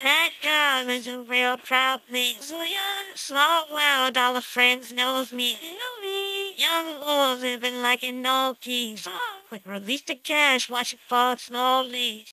That girl is a real proud thing. So young, small world, all the friends knows me. You know me. Young old living like an old king. So, quick release the cash, watch it fall slowly.